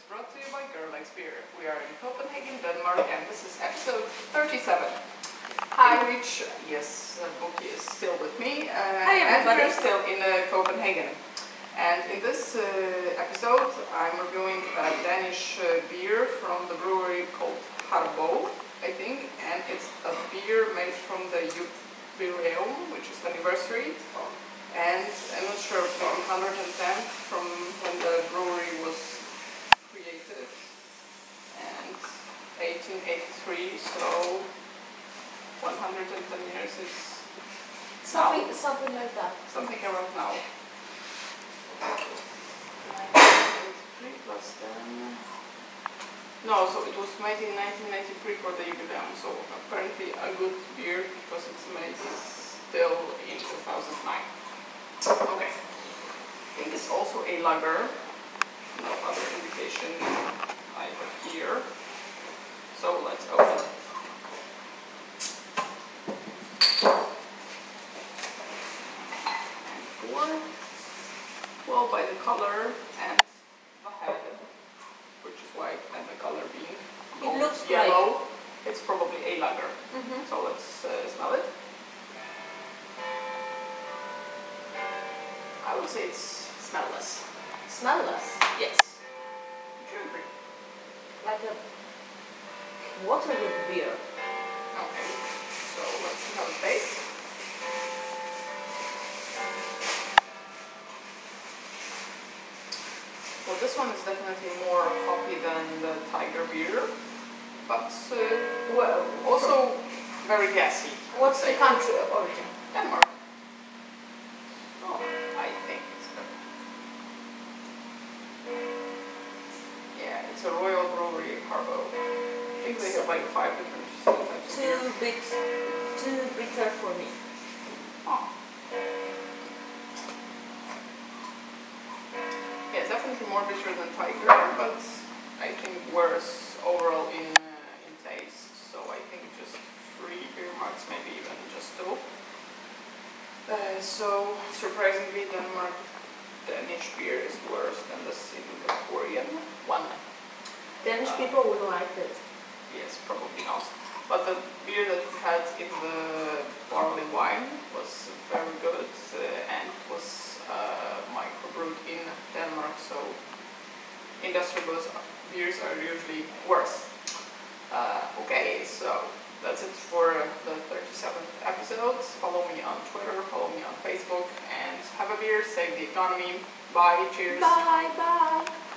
is brought to you by Girl Likes Beer. We are in Copenhagen, Denmark, and this is episode 37. Hi, Rich. Yes, uh, Boki is still with me. Uh, Hi, And we're still in uh, Copenhagen. And in this uh, episode, I'm reviewing a Danish uh, beer from the brewery called Harboe, I think. And it's a beer made from the Jubileum, which is the anniversary. And I'm not sure, maybe 110 from when the brewery was created. And 1883, so 110 years is Something, something like that. something around now. 1983 plus then. No, so it was made in 1993 for the jubileum, so apparently a good beer because it's made still in 2009. Okay. I think it's also a lager. No other indication I have here. So let's open. Well, by the color and the head, which is white, and the color being It looks yellow, it's probably a lager. Mm-hmm. So let's uh, smell it. I would say it's smellless. Smellless, Yes. Would you agree? like a water with beer. Okay. So let's see how it this one is definitely more hoppy than the Tiger beer, but uh, Well, also very gassy. What's the country of origin? Denmark. Oh, I think it's. Yeah, it's a Royal Brewery Harboe. I think they have like five different types of beer. Too bit, too bitter for me. Definitely more bitter than Tiger, but I think worse overall in uh, in taste. So I think just three beer marks, maybe even just two. Uh, so surprisingly, Denmark Danish beer is worse than the Singaporean one. Danish Uh, people would like it. Yes, probably not. But the beer that we had in the barley wine was very good uh, and was uh, microbrewed in Denmark, so industrial beers- are usually worse. Uh, okay, so that's it for the 37th episode. Follow me on Twitter, follow me on Facebook, and have a beer, save the economy. Bye, cheers. Bye, bye.